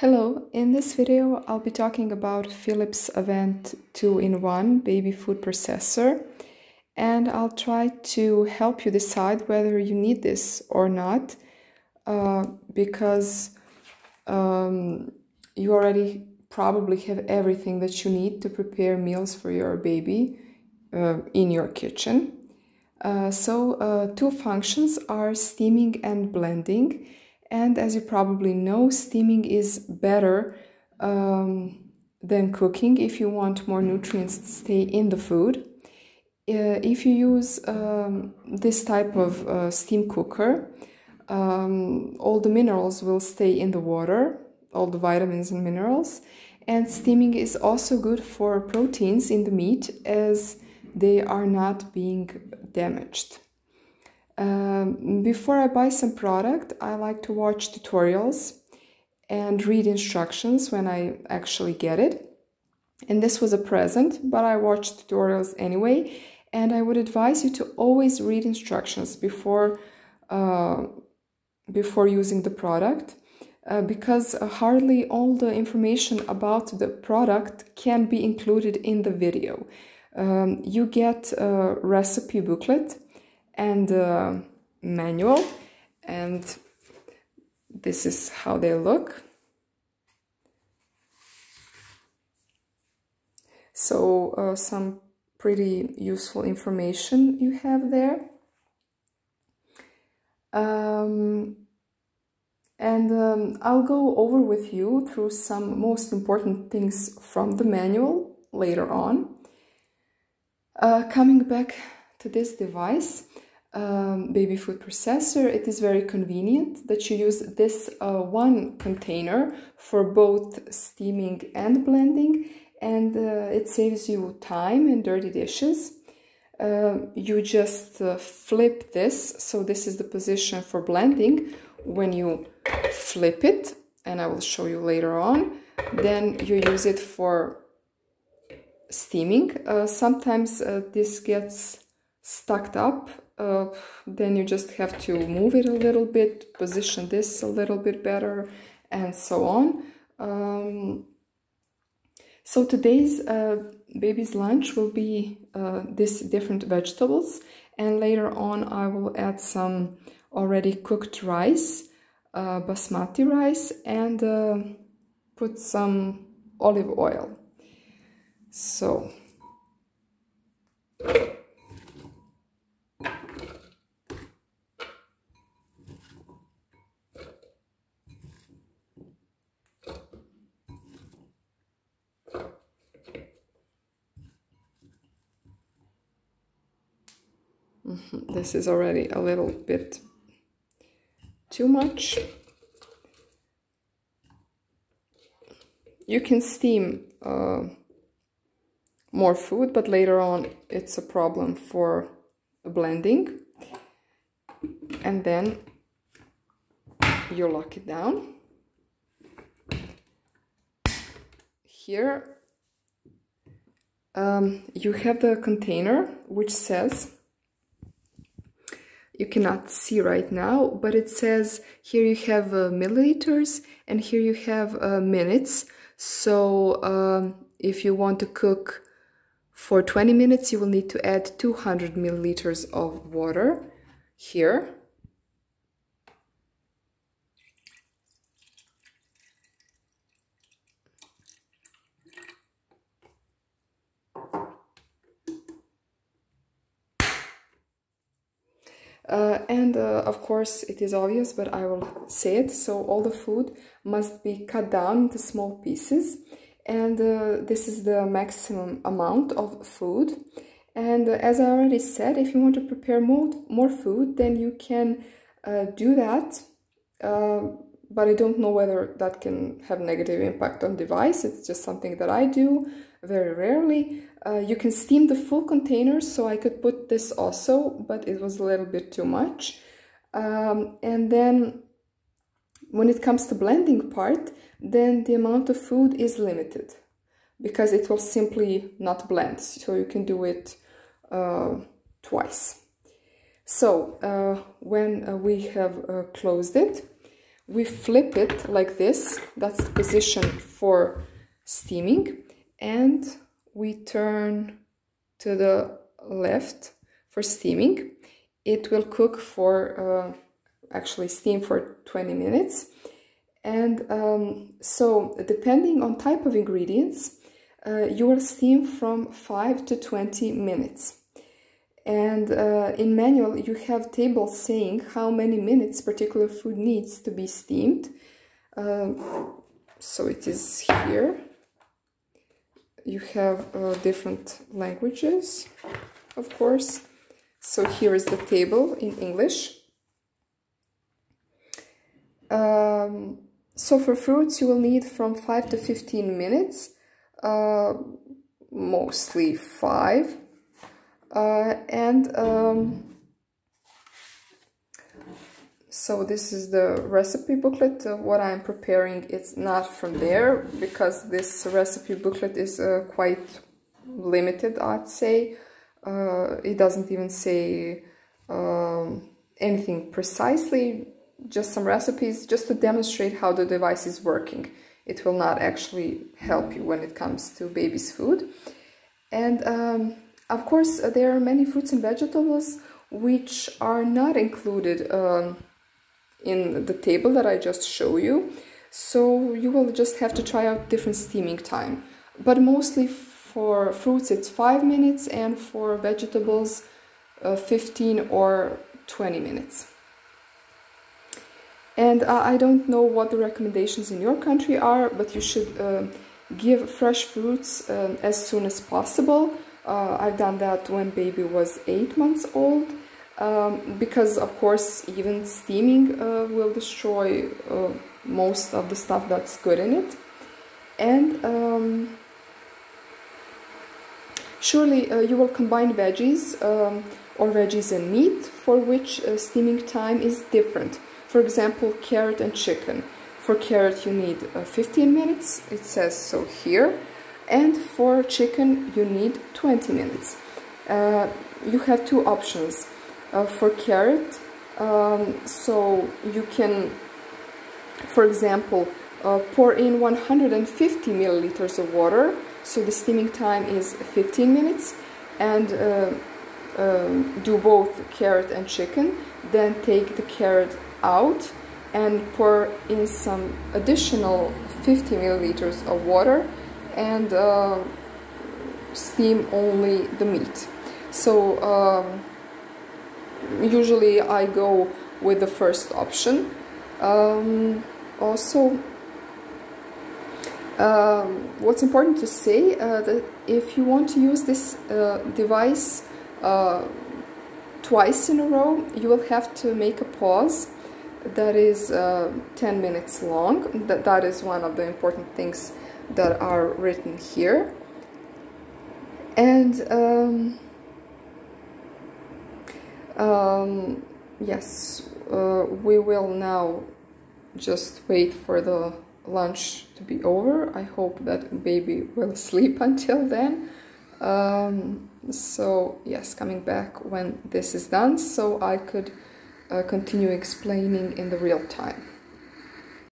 Hello, in this video I'll be talking about Philips Avent 2-in-1 baby food processor and I'll try to help you decide whether you need this or not uh, because um, you already probably have everything that you need to prepare meals for your baby uh, in your kitchen. Uh, so uh, two functions are steaming and blending and as you probably know, steaming is better um, than cooking if you want more nutrients to stay in the food. Uh, if you use um, this type of uh, steam cooker, um, all the minerals will stay in the water, all the vitamins and minerals. And steaming is also good for proteins in the meat as they are not being damaged. Um, before I buy some product, I like to watch tutorials and read instructions when I actually get it. And this was a present, but I watched tutorials anyway. And I would advise you to always read instructions before, uh, before using the product. Uh, because hardly all the information about the product can be included in the video. Um, you get a recipe booklet and uh, manual and this is how they look so uh, some pretty useful information you have there um, and um, I'll go over with you through some most important things from the manual later on. Uh, coming back to this device, um, baby food processor, it is very convenient that you use this uh, one container for both steaming and blending and uh, it saves you time and dirty dishes. Uh, you just uh, flip this, so this is the position for blending. When you flip it, and I will show you later on, then you use it for steaming. Uh, sometimes uh, this gets stuck up uh, then you just have to move it a little bit, position this a little bit better, and so on. Um, so today's uh, baby's lunch will be uh, these different vegetables, and later on I will add some already cooked rice, uh, basmati rice, and uh, put some olive oil. So This is already a little bit too much. You can steam uh, more food, but later on it's a problem for blending. And then you lock it down. Here um, you have the container which says you cannot see right now, but it says here you have uh, milliliters and here you have uh, minutes. So um, if you want to cook for 20 minutes, you will need to add 200 milliliters of water here. Uh, and uh, of course it is obvious but I will say it. So all the food must be cut down into small pieces. And uh, this is the maximum amount of food. And uh, as I already said if you want to prepare more, more food then you can uh, do that. Uh, but I don't know whether that can have negative impact on device. It's just something that I do very rarely. Uh, you can steam the full container, so I could put this also, but it was a little bit too much. Um, and then when it comes to blending part, then the amount of food is limited because it will simply not blend. So you can do it uh, twice. So uh, when uh, we have uh, closed it, we flip it like this. That's the position for steaming. And we turn to the left for steaming. It will cook for, uh, actually steam for 20 minutes. And um, so depending on type of ingredients, uh, you will steam from 5 to 20 minutes. And uh, in manual, you have tables saying how many minutes particular food needs to be steamed. Um, so it is here. You have uh, different languages, of course. So here is the table in English. Um, so for fruits, you will need from 5 to 15 minutes, uh, mostly 5. Uh, and um, so this is the recipe booklet. Uh, what I'm preparing, it's not from there because this recipe booklet is uh, quite limited, I'd say. Uh, it doesn't even say um, anything precisely, just some recipes just to demonstrate how the device is working. It will not actually help you when it comes to baby's food. And um, of course, uh, there are many fruits and vegetables which are not included um, in the table that I just show you. So you will just have to try out different steaming time. But mostly for fruits it's 5 minutes and for vegetables uh, 15 or 20 minutes. And uh, I don't know what the recommendations in your country are, but you should uh, give fresh fruits uh, as soon as possible. Uh, I've done that when baby was 8 months old. Um, because of course even steaming uh, will destroy uh, most of the stuff that's good in it and um, surely uh, you will combine veggies um, or veggies and meat for which uh, steaming time is different for example, carrot and chicken. For carrot you need uh, 15 minutes, it says so here. And for chicken you need 20 minutes. Uh, you have two options. Uh, for carrot, um, so you can, for example, uh, pour in 150 milliliters of water, so the steaming time is 15 minutes, and uh, um, do both carrot and chicken, then take the carrot out and pour in some additional 50 milliliters of water and uh, steam only the meat. So um, usually I go with the first option. Um, also, um, what's important to say uh, that if you want to use this uh, device uh, twice in a row, you will have to make a pause that is uh, 10 minutes long. That, that is one of the important things that are written here. And um, um, yes, uh, we will now just wait for the lunch to be over. I hope that baby will sleep until then. Um, so yes, coming back when this is done so I could uh, continue explaining in the real time.